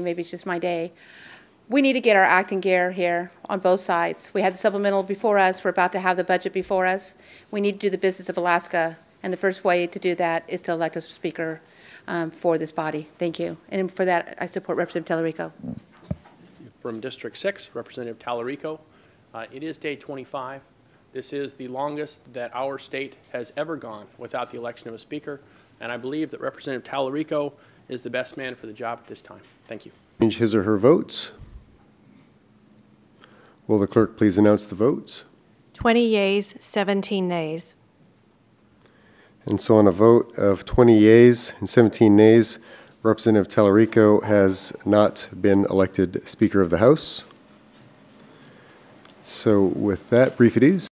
maybe it's just my day. We need to get our acting gear here on both sides. We had the supplemental before us, we're about to have the budget before us. We need to do the business of Alaska, and the first way to do that is to elect a speaker um, for this body. Thank you. And for that, I support Representative Talerico. From District 6, Representative Talerico. Uh, It is day 25. This is the longest that our state has ever gone without the election of a speaker, and I believe that Representative Talerico is the best man for the job at this time. Thank you. Change his or her votes. Will the clerk please announce the votes? 20 yeas, 17 nays. And so on a vote of 20 yeas and 17 nays, Representative Talerico has not been elected Speaker of the House. So with that, brief it is.